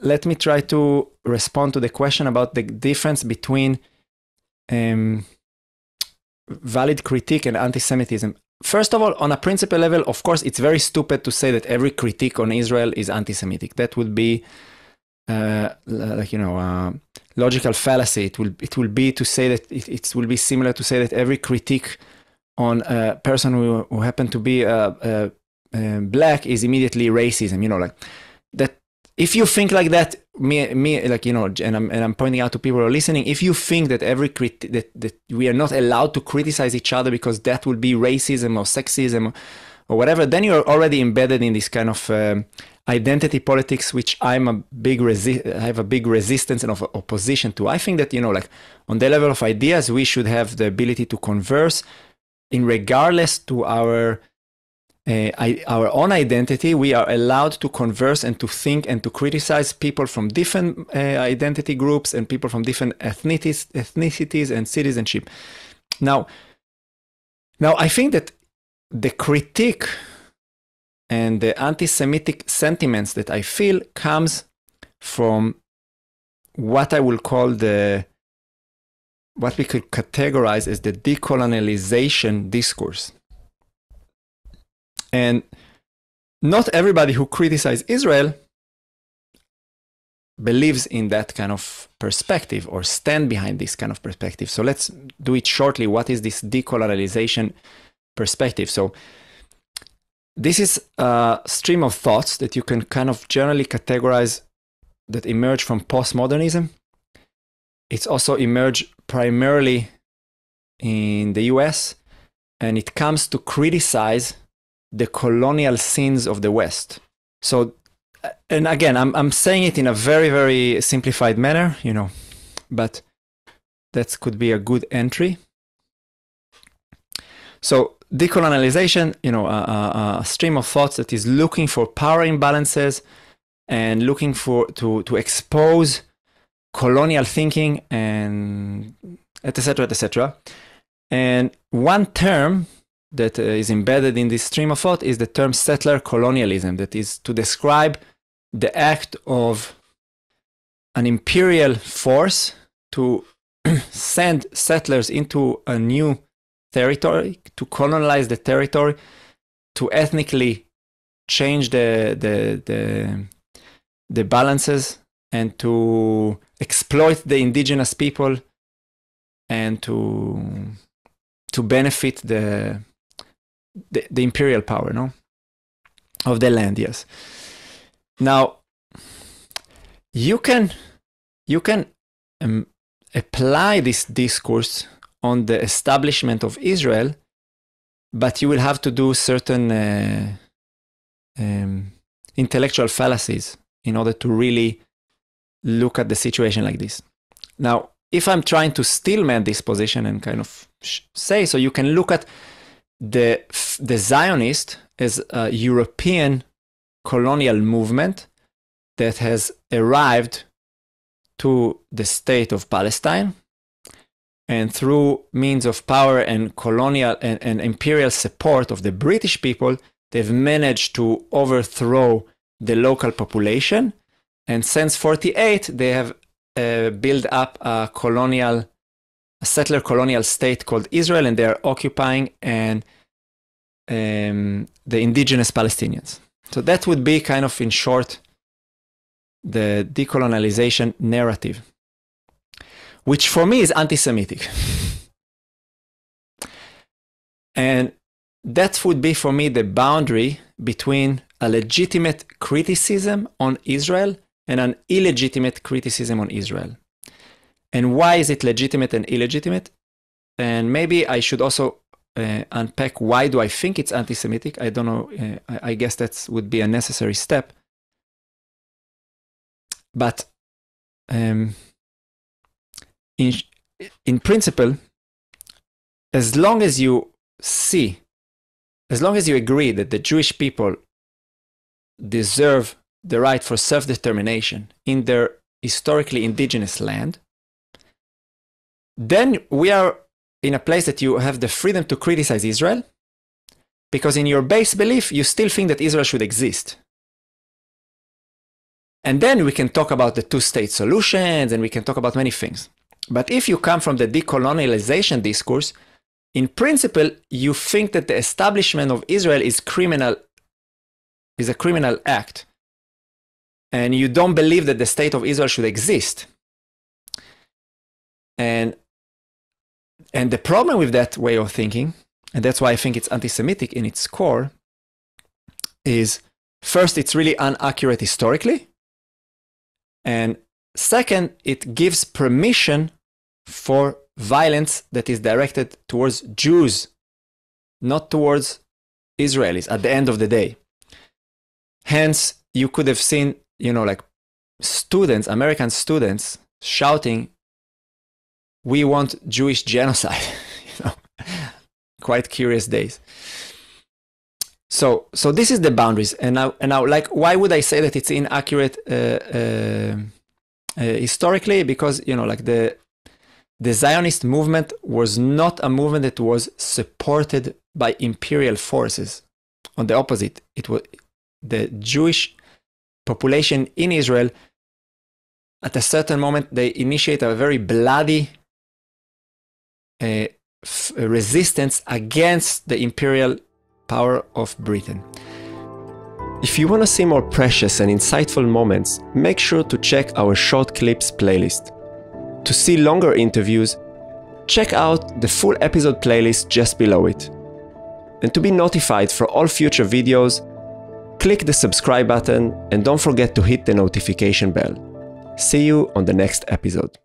let me try to respond to the question about the difference between um, valid critique and anti-Semitism. First of all, on a principle level, of course, it's very stupid to say that every critique on Israel is anti-Semitic. That would be, uh, like you know, uh, logical fallacy. It will it will be to say that it, it will be similar to say that every critique on a person who, who happened to be uh, uh, uh, black is immediately racism. You know, like that. If you think like that, me, me, like you know, and I'm and I'm pointing out to people who are listening. If you think that every crit- that that we are not allowed to criticize each other because that would be racism or sexism or whatever, then you're already embedded in this kind of um, identity politics, which I'm a big resi- I have a big resistance and of opposition to. I think that you know, like on the level of ideas, we should have the ability to converse, in regardless to our uh, our own identity, we are allowed to converse and to think and to criticize people from different uh, identity groups and people from different ethnicities, ethnicities and citizenship. Now, now I think that the critique and the anti-Semitic sentiments that I feel comes from what I will call the what we could categorize as the decolonization discourse. And not everybody who criticizes Israel believes in that kind of perspective or stand behind this kind of perspective. So let's do it shortly. What is this decolonialization perspective? So this is a stream of thoughts that you can kind of generally categorize that emerge from postmodernism. It's also emerged primarily in the US, and it comes to criticize the colonial sins of the West. So, uh, and again, I'm, I'm saying it in a very, very simplified manner, you know, but that could be a good entry. So, decolonization, you know, a, a, stream of thoughts that is looking for power imbalances and looking for to to expose colonial thinking and etc etc and one term that uh, is embedded in this stream of thought is the term settler colonialism that is to describe the act of an imperial force to send settlers into a new territory to colonize the territory to ethnically change the the the, the balances and to exploit the indigenous people and to to benefit the the, the imperial power no of the land yes now you can you can um, apply this discourse on the establishment of Israel, but you will have to do certain uh, um, intellectual fallacies in order to really look at the situation like this. Now, if I'm trying to steelman this position and kind of say so, you can look at the the Zionist is a European colonial movement that has arrived to the state of Palestine and through means of power and colonial and, and, imperial support of the British people, they've managed to overthrow the local population. And since 48, they have uh, built up a colonial, a settler colonial state called Israel, and they are occupying and um, the indigenous Palestinians. So that would be kind of, in short, the decolonization narrative which for me is anti Semitic. and that would be for me the boundary between a legitimate criticism on Israel and an illegitimate criticism on Israel. And why is it legitimate and illegitimate? And maybe I should also uh, unpack why do I think it's anti-Semitic. I don't know. Uh, I, I guess that would be a necessary step. But um, in, in principle, as long as you see, as long as you agree that the Jewish people deserve the right for self determination in their historically indigenous land, then we are in a place that you have the freedom to criticize Israel because in your base belief, you still think that Israel should exist. And then we can talk about the two state solutions and we can talk about many things. But if you come from the decolonialization discourse, in principle, you think that the establishment of Israel is criminal, is a criminal act. And you don't believe that the state of Israel should exist. And, and the problem with that way of thinking, and that's why I think it's anti Semitic in its core, is first, it's really inaccurate historically. And second, it gives permission for violence that is directed towards Jews, not towards Israelis at the end of the day. Hence, you could have seen, you know, like students, American students shouting, We want Jewish genocide. you know, quite curious days. So, so this is the boundaries. And now, and now, like, why would I say that it's inaccurate uh, uh, uh, historically? Because, you know, like the the Zionist movement was not a movement that was supported by imperial forces. On the opposite, it was the Jewish population in Israel. At a certain moment, they initiate a very bloody resistance against the imperial power of Britain. If you want to see more precious and insightful moments, make sure to check our short clips playlist. To see longer interviews, check out the full episode playlist just below it. And to be notified for all future videos, click the subscribe button and don't forget to hit the notification bell. See you on the next episode.